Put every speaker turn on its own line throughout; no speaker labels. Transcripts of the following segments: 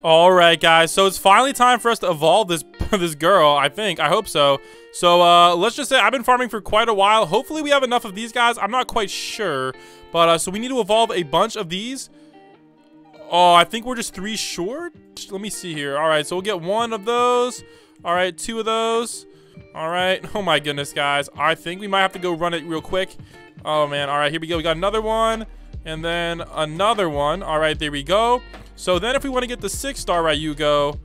All right, guys. So it's finally time for us to evolve this this girl. I think. I hope so. So uh, let's just say I've been farming for quite a while. Hopefully we have enough of these guys. I'm not quite sure, but uh, so we need to evolve a bunch of these. Oh, I think we're just three short. Let me see here. All right, so we'll get one of those. All right, two of those. All right. Oh my goodness, guys. I think we might have to go run it real quick. Oh man. All right, here we go. We got another one, and then another one. All right, there we go. So then if we want to get the six star Ryuko,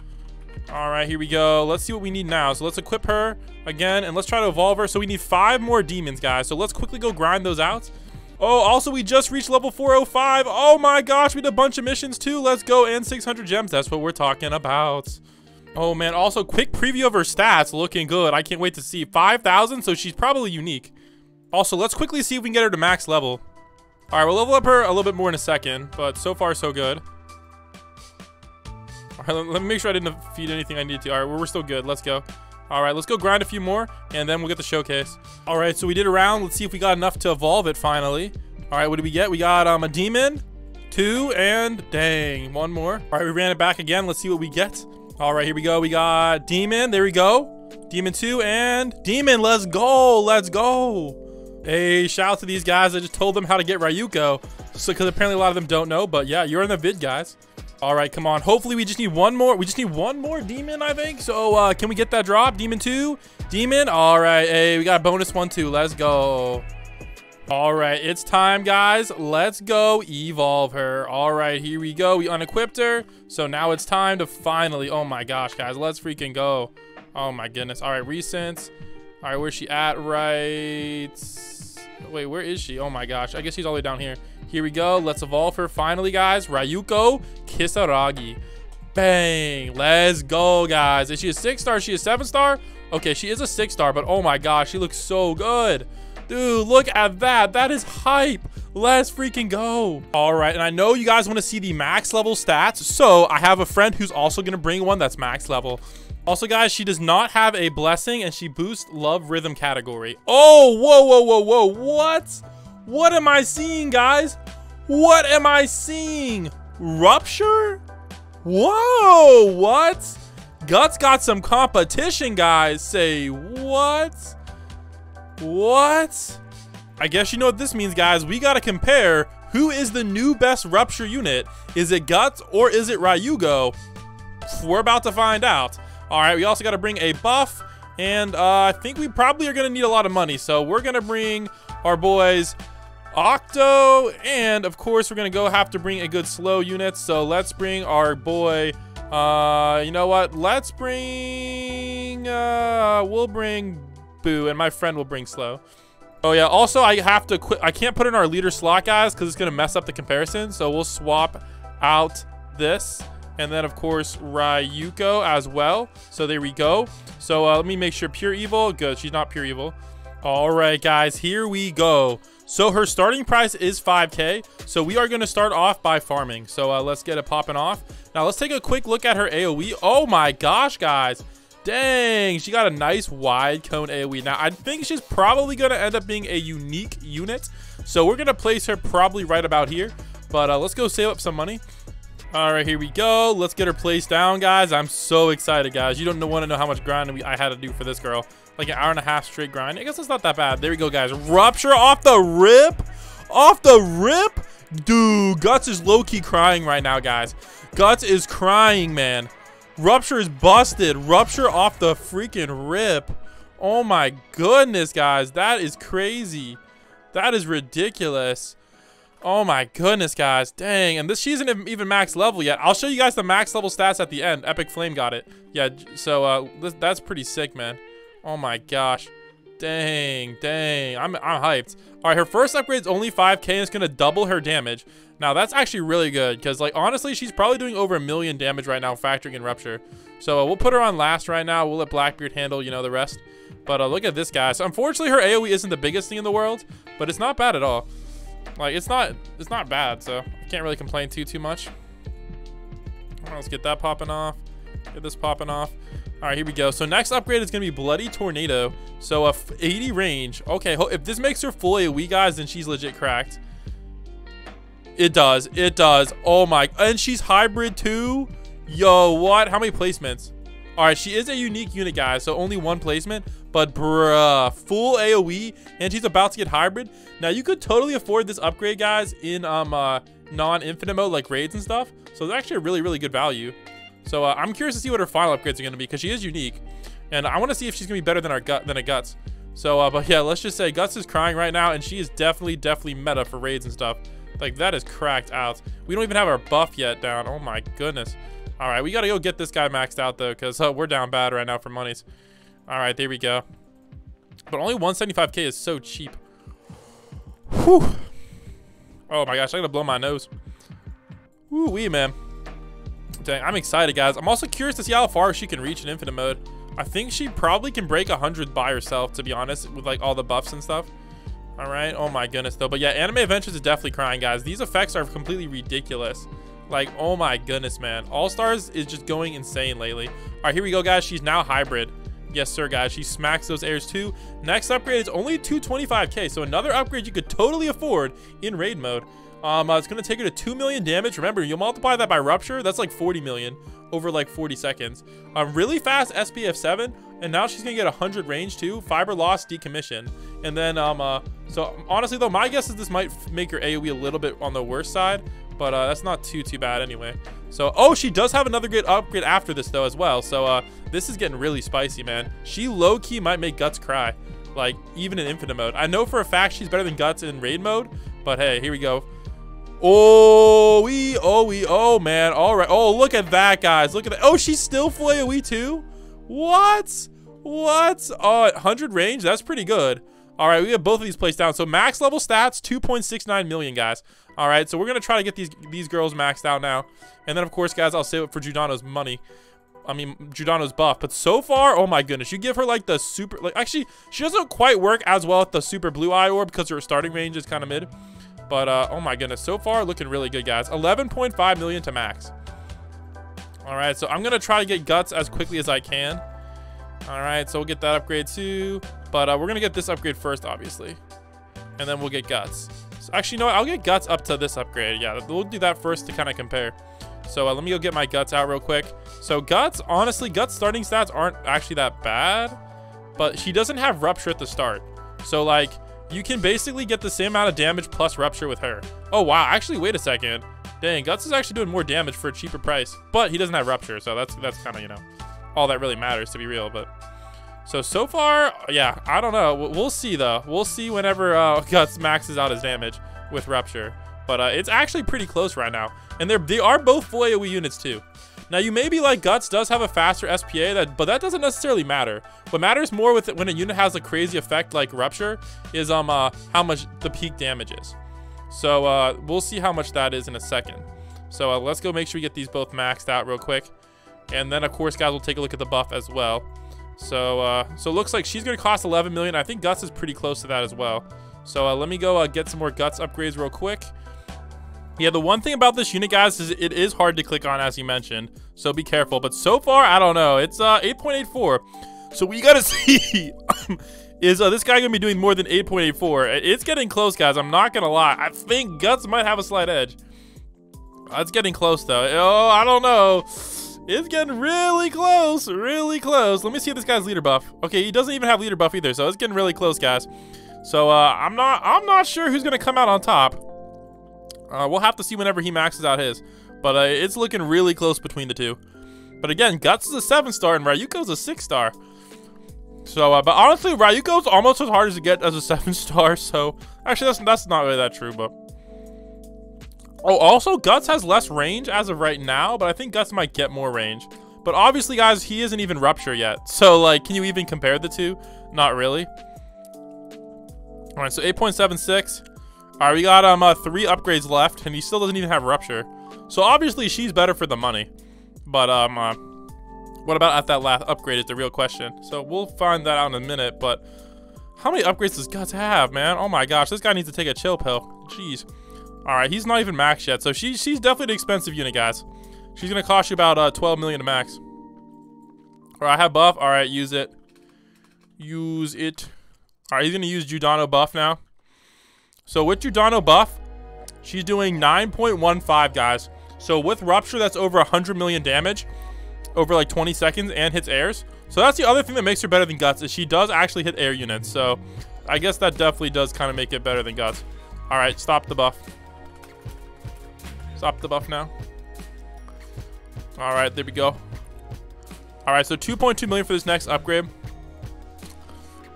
all right, here we go. Let's see what we need now. So let's equip her again, and let's try to evolve her. So we need five more demons, guys. So let's quickly go grind those out. Oh, also, we just reached level 405. Oh my gosh, we did a bunch of missions too. Let's go, and 600 gems. That's what we're talking about. Oh man, also, quick preview of her stats. Looking good. I can't wait to see. 5,000, so she's probably unique. Also, let's quickly see if we can get her to max level. All right, we'll level up her a little bit more in a second, but so far, so good. All right, let, me make sure I didn't feed anything I needed to. All right, we're still good. Let's go. All right, let's go grind a few more, and then we'll get the showcase. All right, so we did a round. Let's see if we got enough to evolve it finally. All right, what did we get? We got um, a demon, two, and dang, one more. All right, we ran it back again. Let's see what we get. All right, here we go. We got demon. There we go. Demon two and demon. Let's go. Let's go. Hey, shout out to these guys. I just told them how to get Ryuko. So, because apparently a lot of them don't know, but yeah, you're in the vid, guys. All right, come on. Hopefully we just need one more. We just need one more demon, I think. So uh, can we get that drop? Demon two, demon. All right, hey, we got a bonus one too. Let's go. All right, it's time, guys. Let's go evolve her. All right, here we go. We unequipped her. So now it's time to finally, oh my gosh, guys, let's freaking go. Oh my goodness. All right, recent. All right, where's she at? Right. Wait, where is she? Oh my gosh. I guess she's all the way down here. Here we go. Let's evolve her finally, guys. Ryuko Kisaragi. Bang. Let's go, guys. Is she a six star? Is she a seven star? Okay, she is a six star, but oh my gosh, she looks so good. Dude, look at that. That is hype. Let's freaking go. All right, and I know you guys want to see the max level stats, so I have a friend who's also going to bring one that's max level. Also, guys, she does not have a blessing, and she boosts love rhythm category. Oh, whoa, whoa, whoa, whoa. What? What am I seeing, guys? What am I seeing? Rupture? Whoa, what? Guts got some competition, guys. Say what? What? I guess you know what this means, guys. We got to compare who is the new best Rupture unit. Is it Guts or is it Ryuko? We're about to find out. All right, we also got to bring a buff. And uh, I think we probably are going to need a lot of money. So we're going to bring our boys Octo, and of course we're gonna go have to bring a good slow unit. So let's bring our boy. Uh, you know what? Let's bring. Uh, we'll bring Boo, and my friend will bring slow. Oh yeah. Also, I have to quit. I can't put in our leader slot, guys, because it's gonna mess up the comparison. So we'll swap out this. And then, of course, Ryuko as well. So there we go. So uh, let me make sure Pure Evil. Good. She's not Pure Evil. All right, guys. Here we go. So her starting price is 5k. So we are going to start off by farming. So uh, let's get it popping off. Now let's take a quick look at her AoE. Oh my gosh, guys. Dang, she got a nice wide cone AoE. Now, I think she's probably going to end up being a unique unit. So we're going to place her probably right about here. But uh, let's go save up some money. All right, here we go. Let's get her placed down, guys. I'm so excited, guys. You don't want to know how much grinding I had to do for this girl. Like an hour and a half straight grind. I guess it's not that bad. There we go, guys. Rupture off the rip. Off the rip. Dude, Guts is low-key crying right now, guys. Guts is crying, man. Rupture is busted. Rupture off the freaking rip. Oh my goodness, guys. That is crazy. That is ridiculous. Oh my goodness, guys. Dang. And this she isn't even max level yet. I'll show you guys the max level stats at the end. Epic Flame got it. Yeah, so uh, that's pretty sick, man. Oh my gosh. Dang, dang. I'm, I'm hyped. All right, her first upgrade is only 5k and it's going to double her damage. Now, that's actually really good because, like, honestly, she's probably doing over a million damage right now, factoring in Rupture. So uh, we'll put her on last right now. We'll let Blackbeard handle, you know, the rest. But uh, look at this guy. So unfortunately, her AoE isn't the biggest thing in the world, but it's not bad at all. Like, it's not it's not bad, so I can't really complain too, too much. Right, let's get that popping off. Get this popping off. All right, here we go. So next upgrade is to be Bloody Tornado. So a 80 range. Okay, if this makes her full AoE, guys, then she's legit cracked. It does. It does. Oh my. And she's hybrid too. Yo, what? How many placements? All right, she is a unique unit, guys, so only one placement. But bruh, full AoE, and she's about to get hybrid. Now, you could totally afford this upgrade, guys, in um uh, non-infinite mode, like raids and stuff. So it's actually a really, really good value. So uh, I'm curious to see what her final upgrades are going to be, because she is unique. And I want to see if she's going to be better than our gut than a Guts. So, uh, but yeah, let's just say Guts is crying right now, and she is definitely, definitely meta for raids and stuff. Like, that is cracked out. We don't even have our buff yet down. Oh my goodness. All right, we got to go get this guy maxed out, though, because uh, we're down bad right now for monies. All right, there we go. But only 175k is so cheap. Whew. Oh my gosh, I gotta blow my nose. Woo wee, man. Dang, I'm excited, guys. I'm also curious to see how far she can reach in infinite mode. I think she probably can break 100 by herself, to be honest, with like all the buffs and stuff. All right. Oh my goodness, though. But yeah, Anime Adventures is definitely crying, guys. These effects are completely ridiculous. Like, oh my goodness, man. All Stars is just going insane lately. All right, here we go, guys. She's now hybrid. Yes, sir, guys. She smacks those airs too. Next upgrade is only 225k, so another upgrade you could totally afford in raid mode. Um, uh, it's going to take her to 2 million damage. Remember, you'll multiply that by Rupture. That's like 40 million over like 40 seconds. Um, really fast SPF 7. And now she's going to get 100 range too. Fiber loss, decommission. And then, um, uh, so honestly though, my guess is this might make her AoE a little bit on the worst side. But uh, that's not too, too bad anyway. So, oh, she does have another great upgrade after this though as well. So uh, this is getting really spicy, man. She low-key might make Guts cry. Like, even in infinite mode. I know for a fact she's better than Guts in raid mode. But hey, here we go. Oh, we, oh, we, oh, man. All right. Oh, look at that, guys. Look at that. Oh, she's still full AoE too? What? What? Oh, 100 range? That's pretty good. All right, we have both of these placed down. So max level stats, 2.69 million, guys. All right, so we're to try to get these these girls maxed out now. And then, of course, guys, I'll save it for Giordano's money. I mean, Giordano's buff. But so far, oh my goodness, you give her like the super... like Actually, she doesn't quite work as well with the super blue eye orb because her starting range is kind of mid. But, uh, oh my goodness. So far, looking really good, guys. 11.5 million to max. All right, so I'm to try to get Guts as quickly as I can. All right, so we'll get that upgrade too. But uh, we're to get this upgrade first, obviously. And then we'll get Guts. So actually, what? I'll get Guts up to this upgrade. Yeah, we'll do that first to kind of compare. So uh, let me go get my Guts out real quick. So Guts, honestly, Guts starting stats aren't actually that bad. But she doesn't have Rupture at the start. So, like, you can basically get the same amount of damage plus Rupture with her. Oh, wow. Actually, wait a second. Dang, Guts is actually doing more damage for a cheaper price. But he doesn't have Rupture, so that's that's kind of, you know, all that really matters, to be real. But So, so far, yeah, I don't know. We'll see, though. We'll see whenever uh, Guts maxes out his damage with Rupture. But uh, it's actually pretty close right now. And they're, they are both AoE units, too. Now, you may be like, Guts does have a faster SPA, that, but that doesn't necessarily matter. What matters more with it when a unit has a crazy effect like Rupture is um uh, how much the peak damage is. So uh, we'll see how much that is in a second. So uh, let's go make sure we get these both maxed out real quick. And then, of course, guys, we'll take a look at the buff as well. So, uh, so it looks like she's to cost 11 million. I think Guts is pretty close to that as well. So uh, let me go uh, get some more Guts upgrades real quick. Yeah, the one thing about this unit, guys, is it is hard to click on, as you mentioned. So be careful. But so far, I don't know. It's uh 8.84. So we got to see is uh, this guy to be doing more than 8.84. It's getting close, guys. I'm not to lie. I think Guts might have a slight edge. Uh, it's getting close, though. Oh, I don't know. It's getting really close. Really close. Let me see this guy's leader buff. Okay, he doesn't even have leader buff either, so it's getting really close, guys. So uh, I'm not I'm not sure who's to come out on top. Uh, we'll have to see whenever he maxes out his. But uh, it's looking really close between the two. But again, Guts is a 7-star and Ryuko's a 6-star. So, uh, but honestly, Ryuko's almost as hard as to get as a 7-star. So, actually, that's, that's not really that true, but... Oh, also, Guts has less range as of right now, but I think Guts might get more range. But obviously, guys, he isn't even Rupture yet. So, like, can you even compare the two? Not really. All right, so 8.76. All right, we got um uh, three upgrades left, and he still doesn't even have Rupture. So obviously she's better for the money. But um, uh, what about at that last upgrade is the real question. So we'll find that out in a minute. But how many upgrades does Guts have, man? Oh my gosh, this guy needs to take a chill pill. Jeez. All right, he's not even max yet. So she, she's definitely an expensive unit, guys. She's to cost you about uh, 12 million to max. All right, I have buff. All right, use it. Use it. All right, he's to use Giordano buff now. So with Giordano buff, she's doing 9.15, guys. So with Rupture, that's over 100 million damage over like 20 seconds and hits airs. So that's the other thing that makes her better than Guts is she does actually hit air units. So I guess that definitely does kind of make it better than Guts. All right, stop the buff. Stop the buff now. All right, there we go. All right, so 2.2 million for this next upgrade.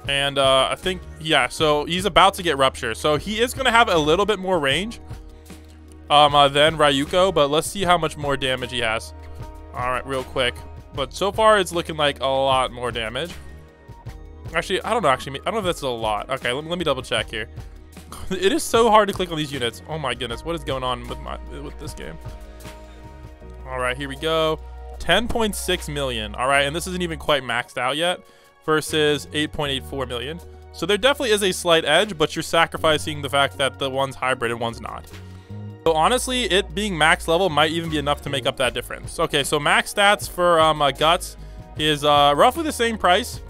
And uh, I think, yeah, so he's about to get Rupture. So he is going to have a little bit more range um, uh, than Ryuko, but let's see how much more damage he has. All right, real quick. But so far, it's looking like a lot more damage. Actually, I don't know, actually. I don't know if that's a lot. Okay, let, let me double check here. it is so hard to click on these units. Oh my goodness, what is going on with my with this game? All right, here we go. 10.6 million. All right, and this isn't even quite maxed out yet versus 8.84 million. So there definitely is a slight edge, but you're sacrificing the fact that the one's hybrid and one's not. So honestly, it being max level might even be enough to make up that difference. Okay, so max stats for um, uh, Guts is uh, roughly the same price,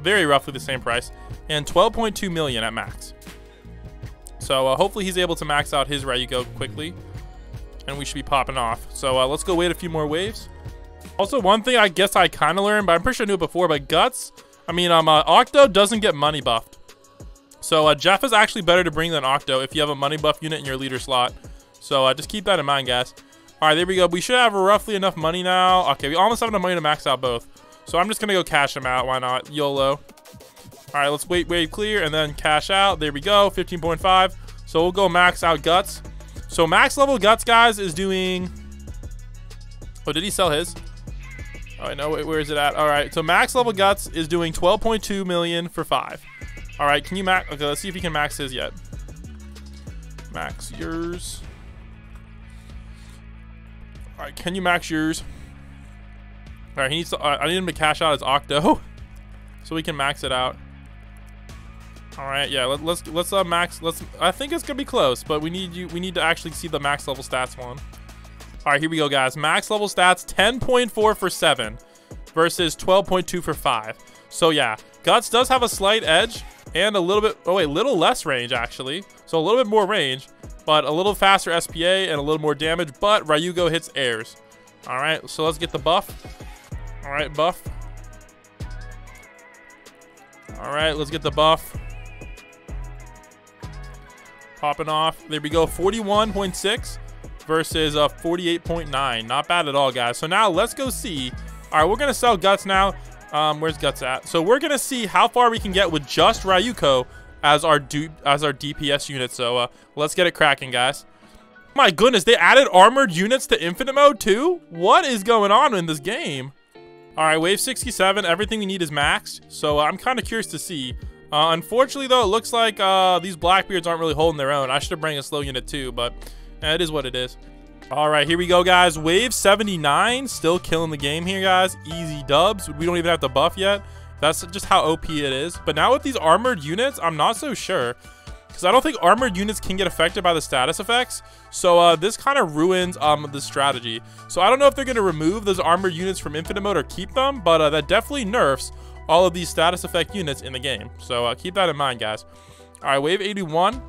very roughly the same price, and 12.2 million at max. So uh, hopefully he's able to max out his Ryuko quickly, and we should be popping off. So uh, let's go wait a few more waves. Also, one thing I guess I kind of learned, but I'm pretty sure I knew it before, but Guts I mean, um, uh, Octo doesn't get money buffed. So uh, Jeff is actually better to bring than Octo if you have a money buff unit in your leader slot. So uh, just keep that in mind, guys. All right, there we go. We should have roughly enough money now. Okay, we almost have enough money to max out both. So I'm just going to go cash them out. Why not? YOLO. All right, let's wait wave clear and then cash out. There we go, 15.5. So we'll go max out Guts. So max level Guts, guys, is doing... Oh, did he sell his? Oh, right, no, wait, where is it at? All right, so max level guts is doing 12.2 million for five. All right, can you max? Okay, let's see if he can max his yet. Max yours. All right, can you max yours? All right, he needs to. I need him to cash out his octo, so we can max it out. All right, yeah, let, let's let's uh max. Let's. I think it's gonna be close, but we need you. We need to actually see the max level stats one. All right, here we go, guys. Max level stats, 10.4 for 7 versus 12.2 for 5. So, yeah, Guts does have a slight edge and a little bit, oh, wait, little less range, actually. So, a little bit more range, but a little faster SPA and a little more damage, but Ryuko hits airs. All right, so let's get the buff. All right, buff. All right, let's get the buff. Popping off. There we go, 41.6 versus a 48.9. Not bad at all, guys. So now let's go see. All right, we're going to sell Guts now. Um, where's Guts at? So we're going to see how far we can get with just Ryuko as our as our DPS unit. So uh, let's get it cracking, guys. My goodness, they added armored units to infinite mode too? What is going on in this game? All right, wave 67, everything we need is maxed. So uh, I'm kind of curious to see. Uh, unfortunately, though, it looks like uh, these Blackbeards aren't really holding their own. I should have bring a slow unit too, but it is what it is. All right, here we go, guys. Wave 79, still killing the game here, guys. Easy dubs. We don't even have to buff yet. That's just how OP it is. But now with these armored units, I'm not so sure. Because I don't think armored units can get affected by the status effects. So uh, this kind of ruins um, the strategy. So I don't know if they're going to remove those armored units from infinite mode or keep them. But uh, that definitely nerfs all of these status effect units in the game. So uh, keep that in mind, guys. All right, wave 81. All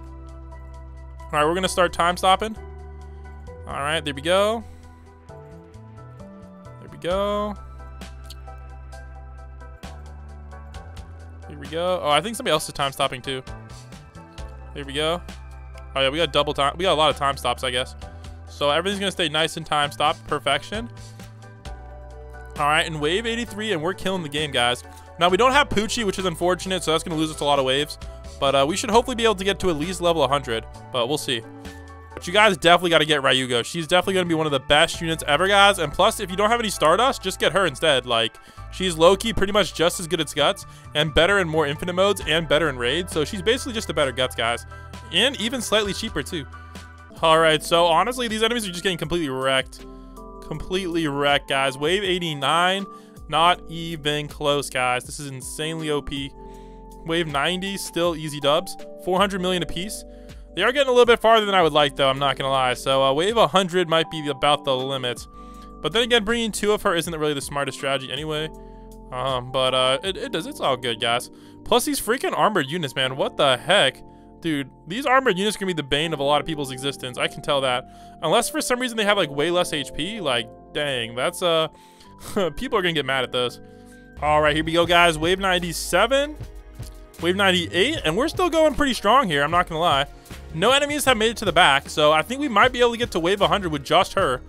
right, we're going to start time stopping. All right, there we go. There we go. Here we go. Oh, I think somebody else is time stopping too. Here we go. Oh yeah, we got double time. We got a lot of time stops, I guess. So everything's gonna stay nice and time stop. Perfection. All right, and wave 83, and we're killing the game, guys. Now, we don't have Poochie, which is unfortunate, so that's going to lose us a lot of waves. But uh, we should hopefully be able to get to at least level 100, but we'll see. But you guys definitely got to get Ryuko. She's definitely going to be one of the best units ever, guys. And plus, if you don't have any Stardust, just get her instead. Like, she's low-key pretty much just as good as Guts and better in more infinite modes and better in raids. So she's basically just a better Guts, guys. And even slightly cheaper, too. All right, so honestly, these enemies are just getting completely wrecked. Completely wrecked, guys. Wave 89, not even close, guys. This is insanely OP. Wave 90, still easy dubs. 400 million apiece. They are getting a little bit farther than I would like, though. I'm not going to lie. So uh, wave 100 might be about the limit. But then again, bringing two of her isn't really the smartest strategy anyway. Um, but uh, it, it does. It's all good, guys. Plus these freaking armored units, man. What the heck? Dude, these armored units are gonna be the bane of a lot of people's existence. I can tell that. Unless for some reason they have like way less HP, like dang, that's uh people are gonna get mad at those. All right, here we go, guys. Wave 97, wave 98, and we're still going pretty strong here. I'm not gonna lie. No enemies have made it to the back, so I think we might be able to get to wave 100 with just her.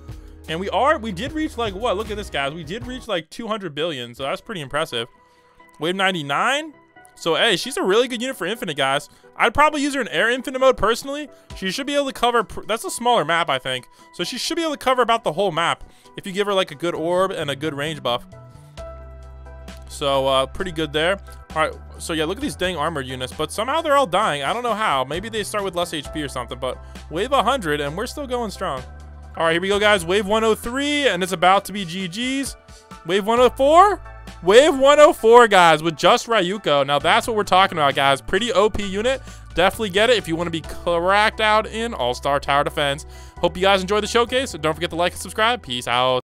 And we are, we did reach like what? Look at this, guys. We did reach like 200 billion, so that's pretty impressive. Wave 99. So, hey, she's a really good unit for Infinite, guys. I'd probably use her in Air Infinite mode, personally. She should be able to cover... That's a smaller map, I think. So she should be able to cover about the whole map if you give her, like, a good orb and a good range buff. So, uh, pretty good there. All right, so yeah, look at these dang armored units, but somehow they're all dying. I don't know how. Maybe they start with less HP or something, but wave 100, and we're still going strong. All right, here we go, guys. Wave 103, and it's about to be GG's. Wave 104? Wave 104, guys, with just Ryuko. Now, that's what we're talking about, guys. Pretty OP unit. Definitely get it if you want to be cracked out in All-Star Tower Defense. Hope you guys enjoyed the showcase. Don't forget to like and subscribe. Peace out.